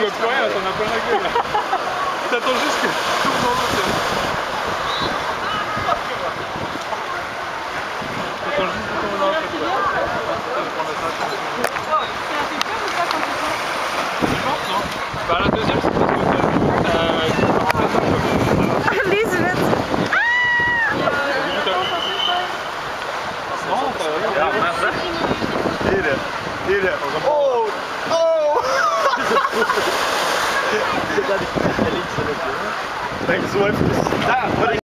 Tu vois plus rien, t'en as plein la gueule. là. T'attends juste que tout l'autre sens. T'attends juste que tout je non Bah, la deuxième, c'est parce que t'as. Euh. Non, mensen. Hier, hier. Thanks, Swift. Ah, what is